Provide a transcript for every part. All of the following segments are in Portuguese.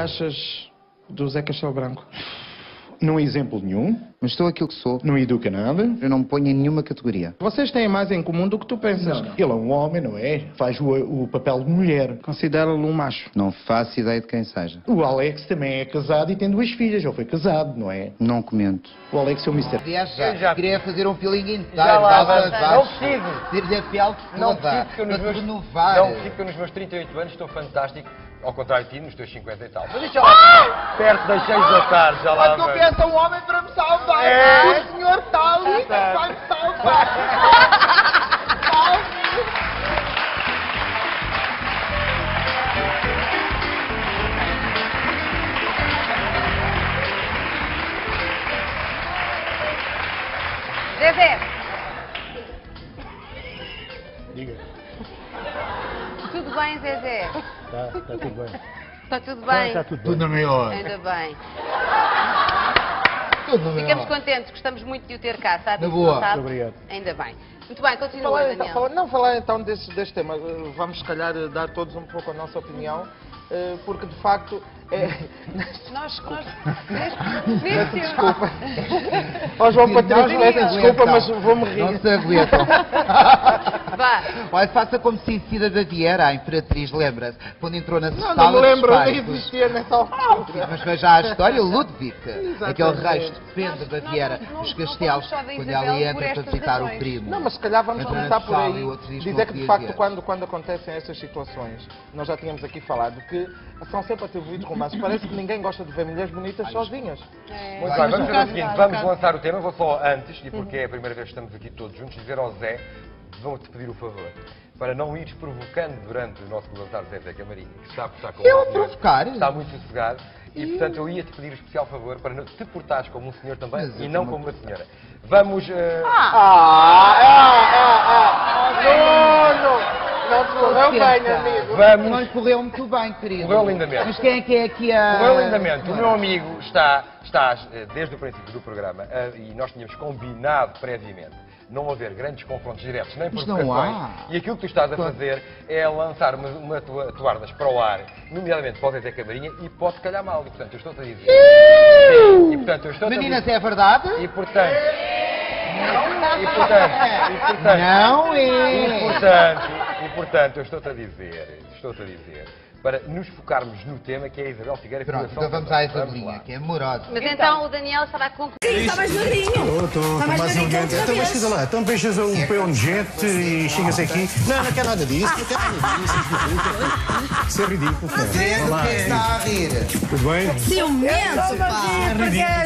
achas do Zé Castelo Branco? Não é exemplo nenhum, Mas sou aquilo que sou. não educa nada. Eu não me ponho em nenhuma categoria. Vocês têm mais em comum do que tu pensas. Ele é um homem, não é? Faz o, o papel de mulher. Considera-lo um macho. Não faço ideia de quem seja. O Alex também é casado e tem duas filhas. Ele foi casado, não é? Não comento. O Alex é o Mr. Aliás, já, já- queria fazer um feeling inteiro. Já lá vai. aos Não piel Não toda, preciso que eu nos para meus, renovar. não preciso que eu nos meus 38 anos estou fantástico, ao contrário de ti, nos teus 50 e tal. Mas deixa lá, perto das 6 da tarde, já lá Quando vai. pensa um homem para me salvar, É. o senhor está ali, Tá. vai me salvar. Está tá tudo bem. Está tudo bem? Está tudo Tudo bem. na melhor. Ainda bem. Tudo na Ficamos contentes, gostamos muito de o ter cá, sabe? Na boa. sabe? Muito obrigado. Ainda bem. Muito bem, continua, Falar, Daniel. então, falar- não, falar então desse, deste tema. Vamos, se calhar, dar todos um pouco a nossa opinião, eh, porque de facto. É... Nós, nós... Desculpa. Ó João Patrício, Não peço desculpa, mas vou-me Não rir. se aguentam. Vá. Olha, faça como se Cida da Vieira, a Imperatriz, lembra-se? Quando entrou na Não, sala não me dos lembro, dos- existia nessa altura. Mas veja a história, Ludwig, aquele rei estupendo da Vieira, não- não- os não castelos, quando ela entra para estas visitar o primo. Não, mas se calhar vamos começar por aí. Dizer não que de facto quando, quando acontecem essas situações, nós já tínhamos aqui falado que são sempre atribuídos romances. Parece que ninguém gosta de ver mulheres bonitas sozinhas. Muito bem, vamos fazer o seguinte, vamos lançar o tema, vou só antes, e porque é a primeira vez que estamos aqui todos juntos, dizer ao Zé, vou-te pedir o favor, para não ires provocando durante o nosso lançar Zé Zé Camarinha, que está, está com Eu provocar? Está muito sossegado, e portanto eu ia-te pedir o especial favor para não- te portares como um senhor também Mas e não como uma senhora. Vamos... eh, Não, te correu bem, amigo. Vamos... Lhe correu muito bem, querido. Correu lindamente. Mas quem é que é aqui a... Correu lindamente. O meu amigo está, está eh, desde o princípio do programa eh, e nós tínhamos combinado previamente não haver grandes confrontos diretos nem Mas não provocações. há. E aquilo que tu estás a Claro. fazer é lançar uma, uma tua, toardas para o ar, nomeadamente pode ter camarinha e pode calhar mal. E portanto eu estou-te a dizer. Sim, E portanto eu estou-te a Meninas, dizer. é verdade? E portanto. E portanto. E portanto. Não é. e portanto, eu estou-te a dizer, estou-te a dizer, para nos focarmos no tema que é a Isabel Figueira Pronto, então vamos à Isabelinha, que é amorosa. Mas então o Daniel estava a concluir. Está mais magrinho. Estou, estou, estou mais elegante. Então, mas chega lá, então beijas o peão de gente e chegas aqui. Não, não quer nada disso, não quer nada disso. Isso é ridículo. Olá, Quem está a rir? tudo bem? Ciumento, pá.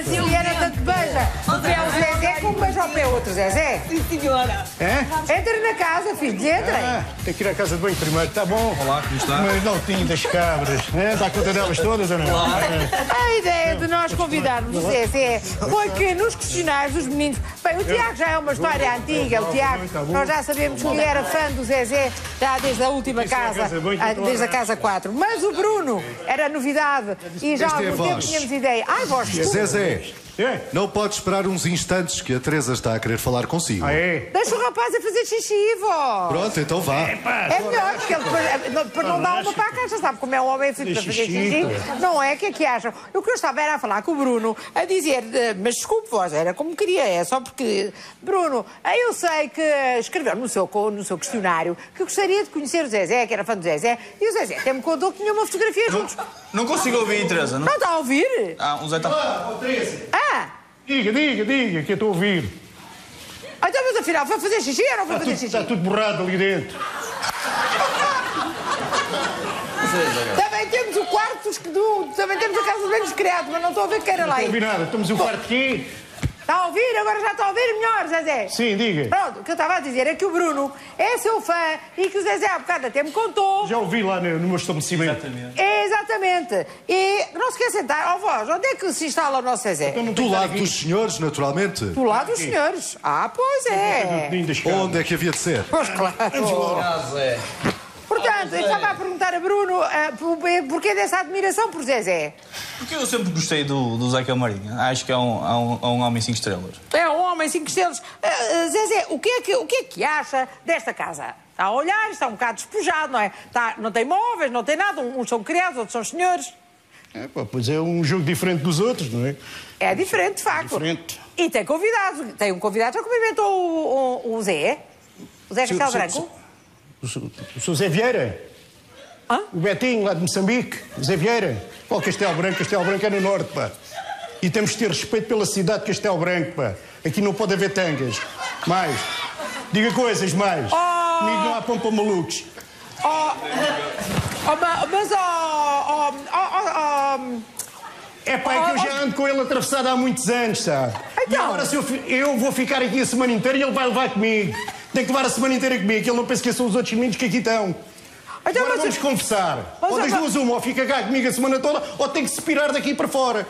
Juliana tanto beija. Um pé ao Zezé, como beija ao pé outro Zezé. Sim, senhora. É? Entra na casa, filhos, entrem. Ah, tem que ir à casa de banho primeiro, tá bom? Olá, como está? Mas não tinha das cabras, né? Dá conta delas todas ou não? É. A ideia de nós convidarmos o Zezé foi que nos questionários dos meninos. Bem, o Tiago já é uma história antiga, o Tiago. Nós já sabemos que ele era fã do Zezé já desde a última é a casa, ah, então, desde a ah, casa 4. Mas o Bruno era novidade e já há é a algum tempo tínhamos ideia. Ai, tudo. Zezé, É? não pode esperar uns instantes que a Teresa está a querer falar consigo. Ah, é? Deixa o rapaz a fazer xixi, vó. Pronto, então vá. É melhor, porque ele não- para não dar uma para a caixa, sabe como é um homem feito para fazer Xixi. Não é? O que é que acham? O que eu estava era a falar com o Bruno, a dizer, eh, mas desculpe vós, era como queria, é só porque... Bruno, eh, eu sei que escreveu no seu, no seu questionário que gostaria de conhecer o Zezé, que era fã do Zezé, e o Zezé até me contou que tinha uma fotografia juntos. Não consigo ouvir, Teresa. Não... Não está a ouvir? Ah, o Zé está. Ah! Diga, diga, diga, que eu estou a ouvir. Então, mas afinal, foi fazer xixi ou não foi Está fazer tudo, xixi? está tudo borrado ali dentro. Também temos o quarto dos- do... Também temos a casa de banhos criado, mas não estou a ver que era lá. Não ouvi nada. Estamos o quarto aqui. Está a ouvir? Agora já está a ouvir melhor, Zezé. Sim, diga. Pronto, o que eu estava a dizer é que o Bruno é seu fã e que o Zezé há bocado até me contou. Já ouvi lá no, no meu estabelecimento. É, exatamente. E não se quer sentar. Ó vós, onde é que se instala o nosso Zezé? Então Do lado dos senhores, naturalmente. Do lado dos senhores. Ah, pois é. Onde é que havia de ser? Pois claro. Portanto, eu estava a perguntar a Bruno por- porquê dessa admiração por Zezé. Porque eu sempre gostei do, do Zé Camarinha. Acho que é um, é um, é um homem cinco estrelas. É um homem cinco estrelas. Ah, Zezé, o que, é que, o que é que acha desta casa? Está a olhar, está um bocado despojado, não é? Está, não tem móveis, não tem nada. Uns são criados, outros são senhores. É, pá, pois é um jogo diferente dos outros, não é? É diferente, de facto. Diferente. E tem convidado. Tem um convidado. Já cumprimentou o, o, o Zé? O Zé Castelo Branco? O, Sr. Zé Vieira? O Betinho, lá de Moçambique. Zé Vieira. O Castelo Branco, Castelo Branco é no norte, pá. E temos de ter respeito pela cidade de Castelo Branco, pá. Aqui não pode haver tangas. Mais. Diga coisas, mais. Comigo não há pompa malucos. Oh, oh, ma- mas, oh, oh, oh, oh, É pá, é que eu já ando com ele atravessado há muitos anos, sabe? E agora se eu, eu vou ficar aqui a semana inteira e ele vai levar comigo. Tem que levar a semana inteira comigo, que ele não pensa que são os outros meninos que aqui estão. Então, agora vamos conversar. Mas, ou das mas- duas uma, ou fica cá comigo a semana toda, ou tem que se pirar daqui para fora.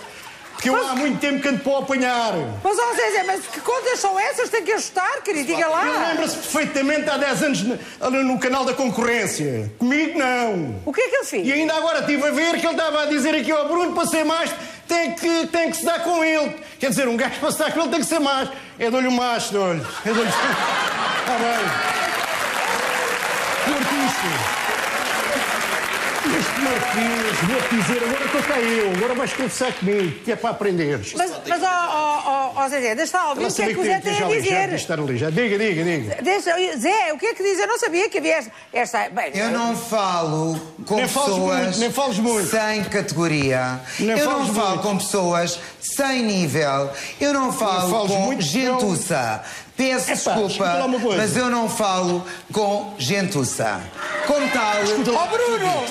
Porque eu há muito tempo que ando para o apanhar. Mas, ó Zé, Zé, mas que contas são essas? Tem que ajustar, querido. Diga lá. Ele lembra-se perfeitamente há 10 anos ali no canal da concorrência. Comigo não. O que é que ele fez? E ainda agora estive a ver que ele estava a dizer aqui ao Bruno para ser macho, tem que, tem que se dar com ele. Quer dizer, um gajo para se dar com ele tem que ser macho. É dou-lhe um macho, dou-lhe. É dou-lhe. Está bem. Curto isto. Este Marquês, vou-te dizer, agora estou cá eu, agora vais conversar comigo, que é para aprenderes. Mas, mas ó, ó, ó, ó, Zé, Zé, deixa lá ouvir o que é que o Zé tem já a dizer. estar ali, já. Diga, diga, diga. Deixa, Zé, o que é que diz? Eu não sabia que havia esta... esta bem, Eu não falo com Nem pessoas muito, muito. sem categoria. Nem eu não falo muito. com pessoas sem nível. Eu não falo com muito, gentuça. Peço Epá, desculpa, mas eu não falo com gentuça. Como tal. Escuta lá. Ó, Bruno!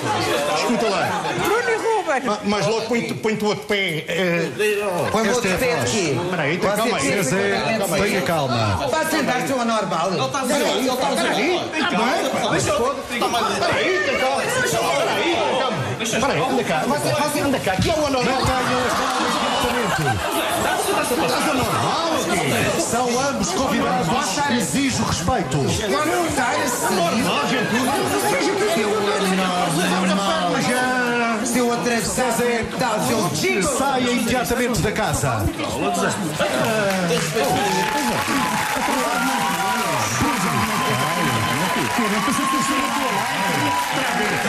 Escuta lá. Bruno e Ruben! Ma- Mas logo põe-te põe-te o outro pé. eh, Põe o outro é pé aqui. Espera aí, Você calma aí. calma aí. Tenha calma. Vai sentar-se ao normal. Ele está Espera aí, espera aí. Não é, pá? Espera aí, tem calma. Espera aí, tem calma. Espera aí, anda cá. Você anda cá. Aqui é o anormal. Estás anormal aqui. São ambos convidados. Exijo respeito. Não está assim. Normal, gente. Seu anormal. Já. Seu atravessado mental. Seu chico. Saia imediatamente da casa.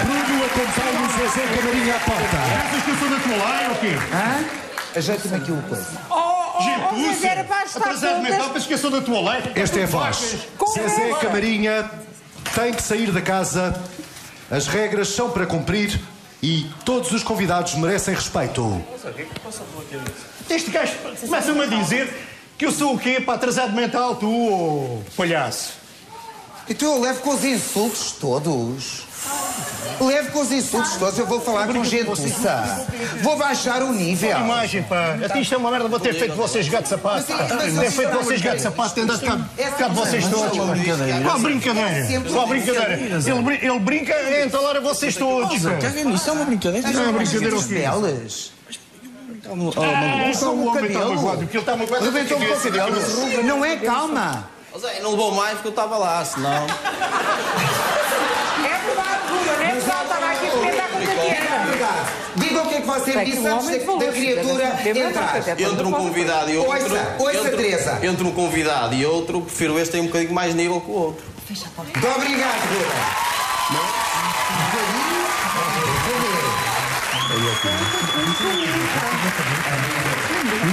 Bruno acompanha o Zezé Camarinha à porta. Achas que eu sou da tua laia ou quê? Hã? Ajeita-me aqui o coisa. Oh, oh, oh, para estar Atrasado mental, eu sou da tua laia? Esta é a voz. Zezé Camarinha tem que sair da casa. As regras são para cumprir e todos os convidados merecem respeito. Este gajo começa-me a dizer que eu sou o quê? Para atrasado mental, tu, ô palhaço. Então eu levo com os insultos todos. Levo com os insultos todos, eu vou falar com gentuça. Vou baixar o nível. Imagem, pá. Até isto é uma merda, vou ter feito vocês gato de sapato. Ter feito vocês gato de sapato, andado cá, cá de vocês todos. Qual brincadeira? Qual brincadeira? Ele, brin- ele brinca a entalar a vocês todos. pá. Isso é uma brincadeira. Não é brincadeira o quê? Belas. Então o homem está magoado, porque ele está magoado. O cabelo. Não é calma. Não levou mais porque eu estava lá, senão. É verdade, Ruben, é verdade. Estava aqui a comentar com a Tatiana. Diga o que é que você me disse antes da, da criatura entrar. Entre um convidado e outro. Ouça, ouça, entre, Teresa. entre um convidado e outro, prefiro este tem um bocadinho mais nível que o outro. Muito obrigado, Ruben.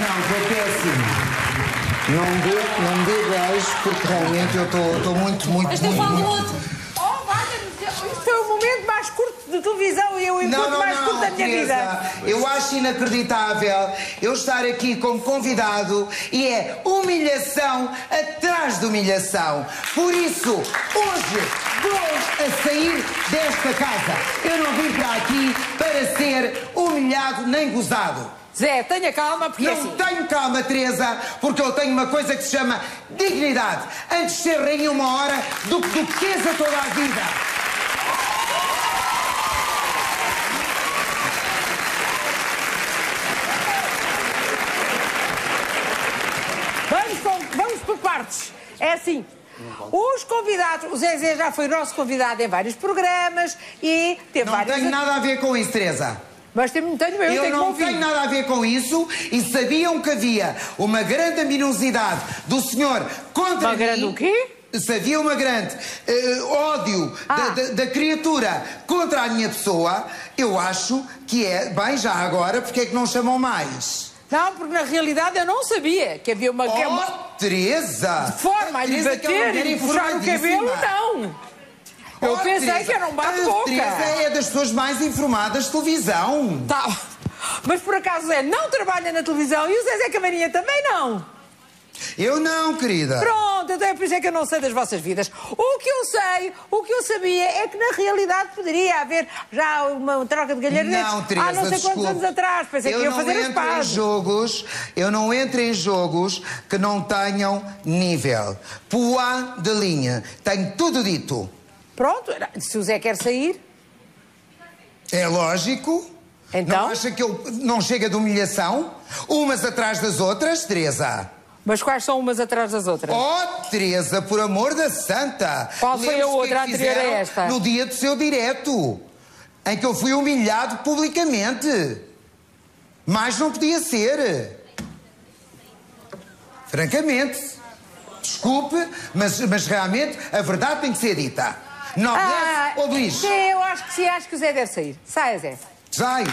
Não, porque é assim. Não me dê, não me dê beijo, porque realmente eu estou muito, muito, Mas muito, do muito... outro. Oh, valha-me, isto foi o momento mais curto de televisão e eu encontro não, mais curto da minha vida. eu acho inacreditável eu estar aqui como convidado e é humilhação atrás de humilhação. Por isso, hoje vou a sair desta casa. Eu não vim para aqui para ser humilhado nem gozado. Zé, tenha calma, porque Não assim... tenho calma, Teresa, porque eu tenho uma coisa que se chama dignidade. Antes de ser rainha uma hora do que duquesa toda a vida. Vamos, com- vamos por partes. É assim. Os convidados, o Zé Zé já foi nosso convidado em vários programas e teve Não várias. tenho nada a ver com isso, Teresa. Mas tenho, tenho eu, Eu tenho não tenho nada a ver com isso e sabiam que havia uma grande aminosidade do senhor contra Uma mim. grande o quê? se havia uma grande eh, ódio Ah. da, da- da criatura contra a minha pessoa, eu acho que é. Bem, já agora, porque é que não chamam mais? Não, porque na realidade eu não sabia que havia uma Oh, uma Teresa! forma a lhe é bater e puxar o cabelo, não. Eu Oh, pensei Teresa, que era um bate-boca. Teresa é das pessoas mais informadas de televisão. Tá. Mas por acaso o Zé não trabalha na televisão e o Zezé Camarinha também não. Eu não, querida. Pronto, então é por isso é que eu não sei das vossas vidas. O que eu sei, o que eu sabia é que na realidade poderia haver já uma troca de galhardetes Não, Teresa, há não sei quantos desculpe. anos atrás. Pensei eu que ia não fazer as entro em pazes. jogos, eu não entro em jogos que não tenham nível. Poá de linha. Tenho tudo dito. Pronto, se o Zé quer sair, É lógico. Então? Não acha que eu não chega de humilhação? Umas atrás das outras, Teresa? Mas quais são umas atrás das outras? Oh, Teresa, por amor da santa! Qual foi a outra é que anterior a esta? No dia do seu direto, em que eu fui humilhado publicamente. Mais não podia ser. Francamente. Desculpe, mas, mas realmente a verdade tem que ser dita. Noblesse Ah, oblige. sim, eu acho que sim, acho que o Zé deve sair. Saia, Zé. Sai.